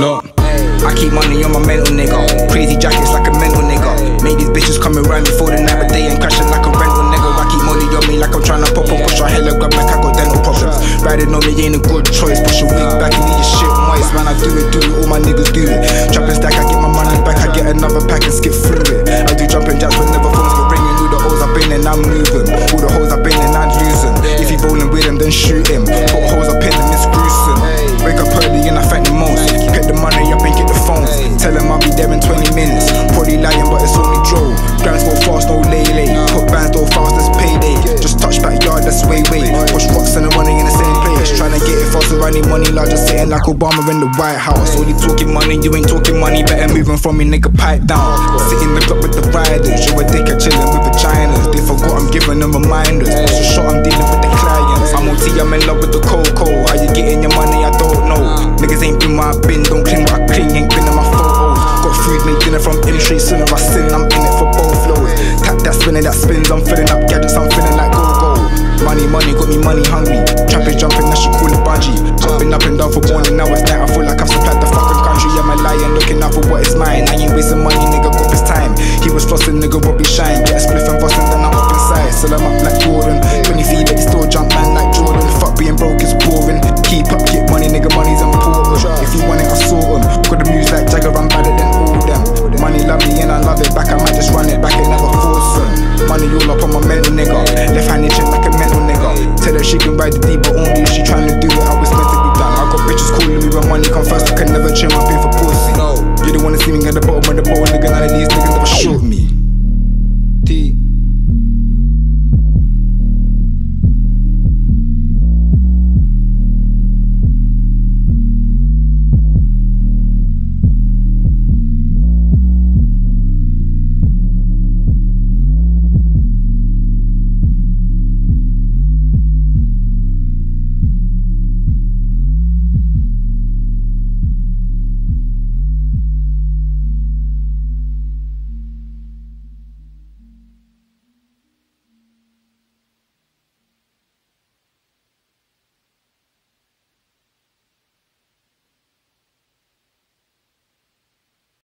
Look, Keep money on my mental nigga. Crazy jackets like a mental nigga. Made these bitches coming round me for the night, but they ain't crashing like a rental nigga. I keep money on me like I'm trying to pop and push a hella grab like I got dental problems. Riding on me ain't a good choice. Push a wig back and need your shit moist, man. I do it, do it. All my niggas do it. Drop and stack, I get my money back. I get another pack and skip through it. I do jumping jacks whenever phones get ringing. All the holes I've been in, I'm moving. All the holes I've been in, I'm losing. If you rolling with them, then shoot running money larger, sitting like Obama in the White House. All you talking money, you ain't talking money. Better moving from me, nigga, pipe down. Sit in the club with the riders. You a dickhead chilling with the vaginas. They forgot I'm giving them reminders. What's the shot I'm dealing with the clients? I'm OT, I'm in love with the cocoa. How you getting your money? I don't know. Niggas ain't been my bin, don't clean what I clean, ain't been in my photos. Got food, made dinner from in straight soon if I sin, I'm in it for both flows. Tap that spinning, that spins, I'm filling up gadgets, I'm feeling like go go. Money, money, got me money hungry. Jumping up and down for morning, now it's night. I feel like I've supplied the fucking country. I'm a lion, looking out for what is mine. I ain't wasting money, nigga, got his time. He was flossing, nigga, Robbie shine. Get a spliff and bustin', then I'm up inside. Sell him up like Jordan. 20 feet, but he still jump, man, like Jordan. Fuck being broke is boring. Keep up, get money, nigga, money's important. If you want it, I sort 'em. Got the music like Jagger, I'm better than all them. Money love me and I love it back. I might just run it back and never force. Money all up on my mental nigga. Left handed chin like a mental nigga. Tell her she can ride the